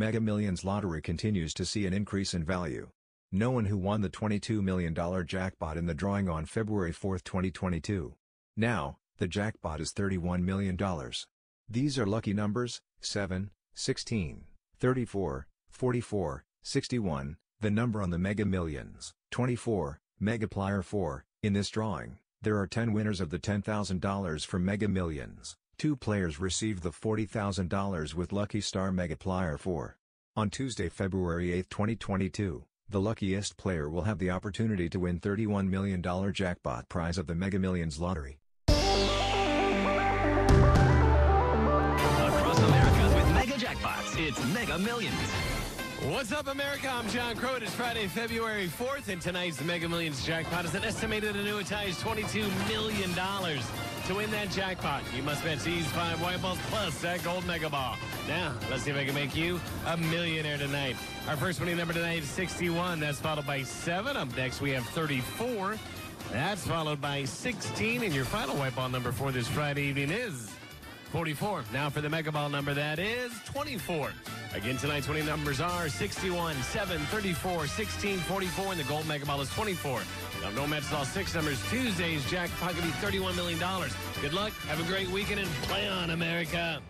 Mega Millions lottery continues to see an increase in value. No one who won the $22 million jackpot in the drawing on February 4, 2022. Now, the jackpot is $31 million. These are lucky numbers, 7, 16, 34, 44, 61, the number on the Mega Millions, 24, Megaplier 4. In this drawing, there are 10 winners of the $10,000 for Mega Millions. Two players received the $40,000 with Lucky Star Mega Megaplier 4. On Tuesday, February 8, 2022, the luckiest player will have the opportunity to win $31 million jackpot prize of the Mega Millions lottery. Across America with mega jackpots, it's Mega Millions. What's up, America? I'm John Crow. It is Friday, February 4th, and tonight's Mega Millions jackpot is an estimated annuitized $22 million. To win that jackpot, you must bet these five white balls plus that gold mega ball. Now, let's see if I can make you a millionaire tonight. Our first winning number tonight is 61. That's followed by 7. Up next, we have 34. That's followed by 16. And your final white ball number for this Friday evening is 44. Now for the Mega Ball number, that is 24. Again, tonight's winning numbers are 61, 7, 34, 16, 44, and the gold Mega Ball is 24. Now, no matches all six numbers. Tuesday's jackpot could be $31 million. Good luck. Have a great weekend and play on, America.